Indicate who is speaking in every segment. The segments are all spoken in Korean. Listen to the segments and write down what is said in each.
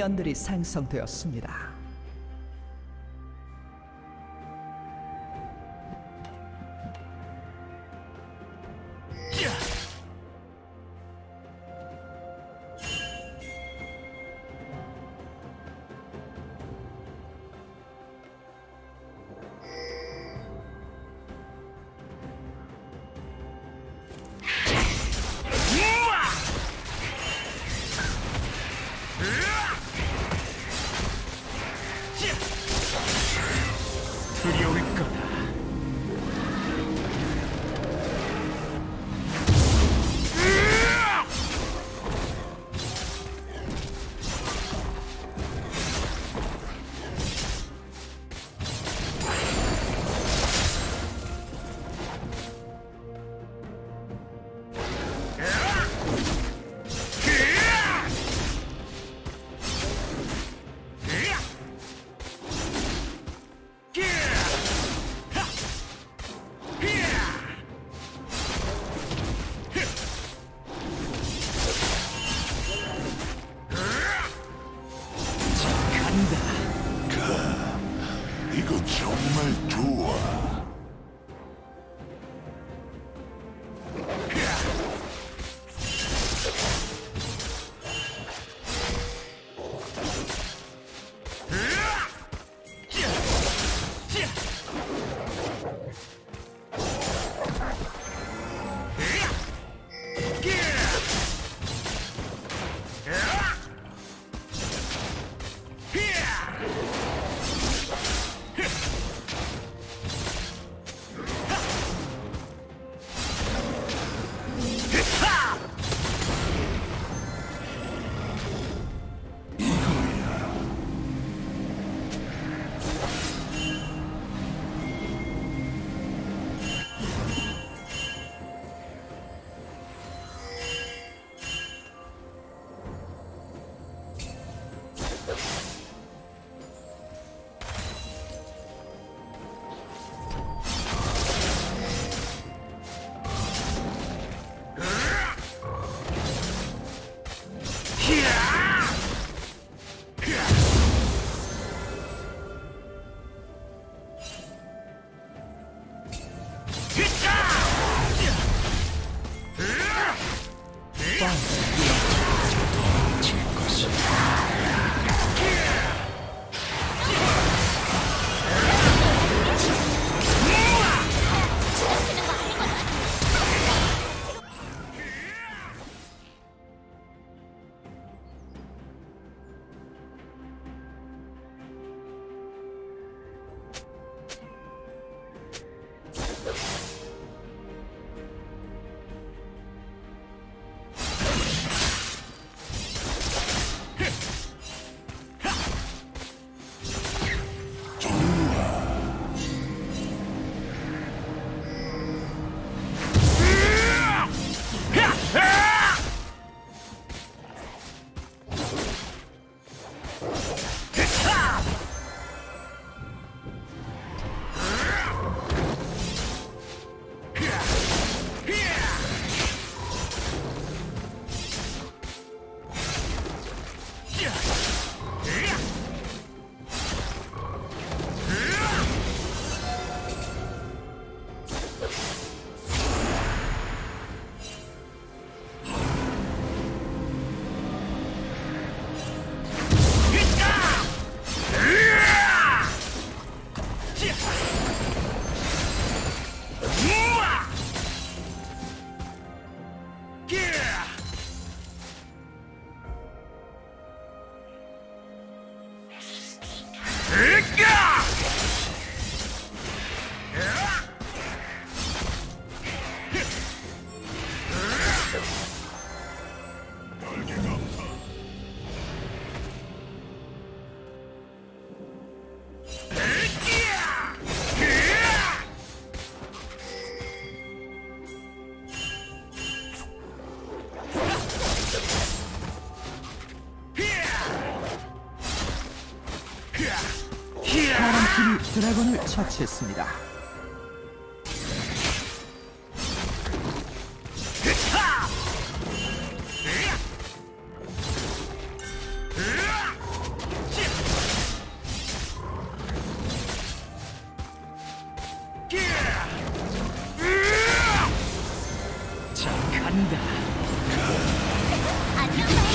Speaker 1: 미니언들이 생성되었습니다.
Speaker 2: 처치했습니다.
Speaker 1: 자, 간다.
Speaker 2: 안녕,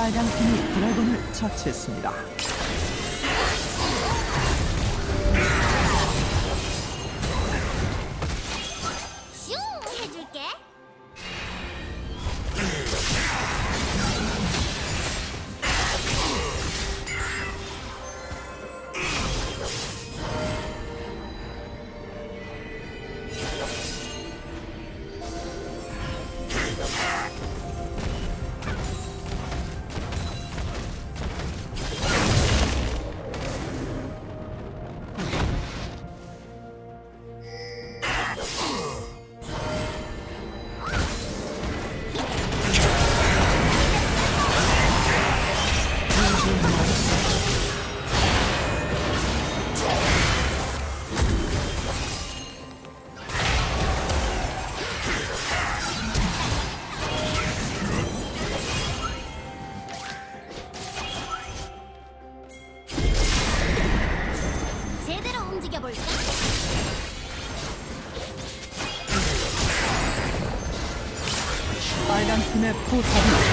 Speaker 1: 빨간 팀이 드래곤을 처치했습니다. 빨간 팀의 포탑이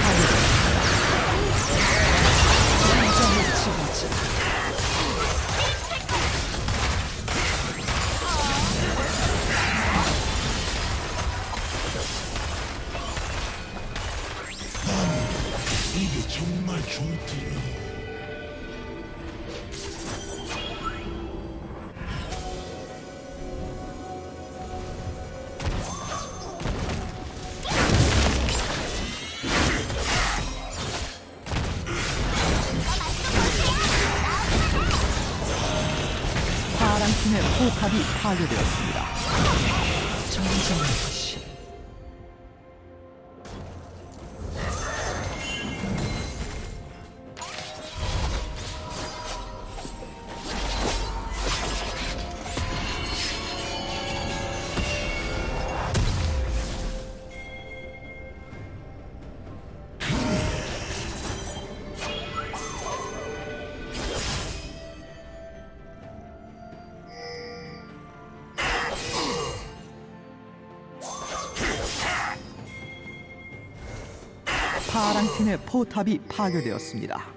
Speaker 1: 파괴됐습니다. 전장의 지가자
Speaker 3: 이게 정말 좋디라.
Speaker 1: 파란 팀의 포탑이 파괴되었습니다. 전장의 파란 팀의 포탑이 파괴되었습니다.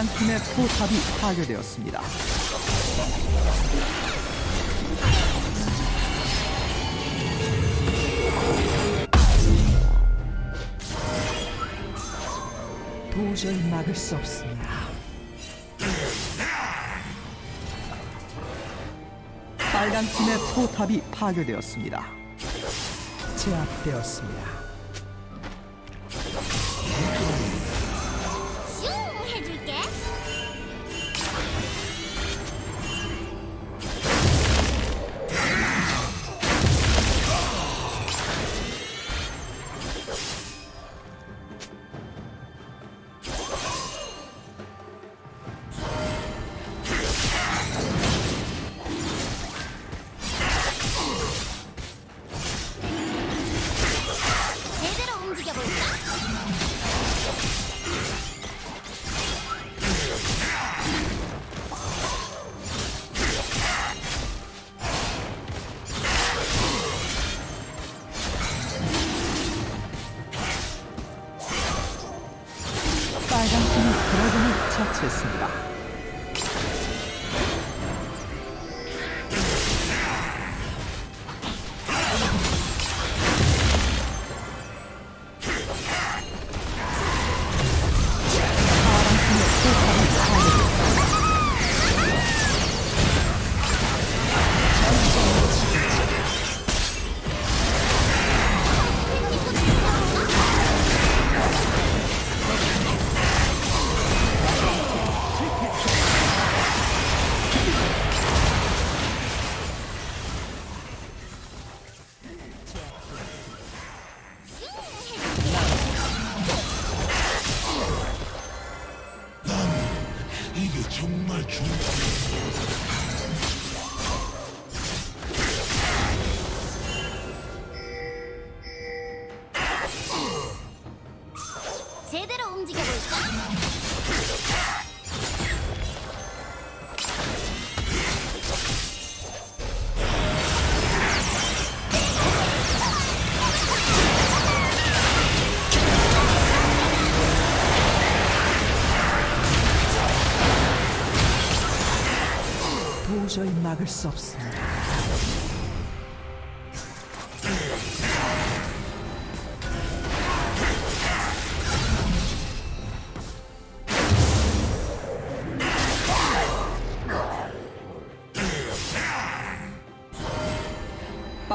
Speaker 1: 빨간 팀의 포탑이 파괴되었습니다. 도저히 막을 수 없습니다. 빨간 팀의 포탑이 파괴되었습니다. 제압되었습니다.
Speaker 2: 움직여볼까?
Speaker 1: 도저히 막을 수 없습니다.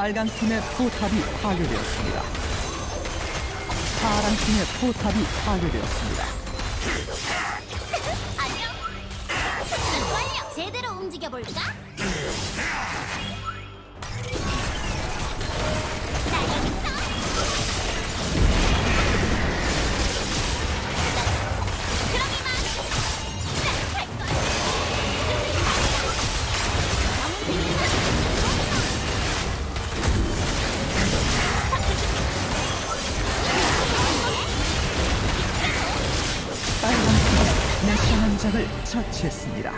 Speaker 1: 빨간 팀의 포탑이 파괴되었습니다. 파란 팀의 포탑이 파괴되었습니다.
Speaker 2: 안녕. 제대로 움직여볼까?
Speaker 1: 적을 처치했습니다.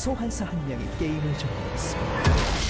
Speaker 1: 소환사 한 명이 게임을 종료했습니다.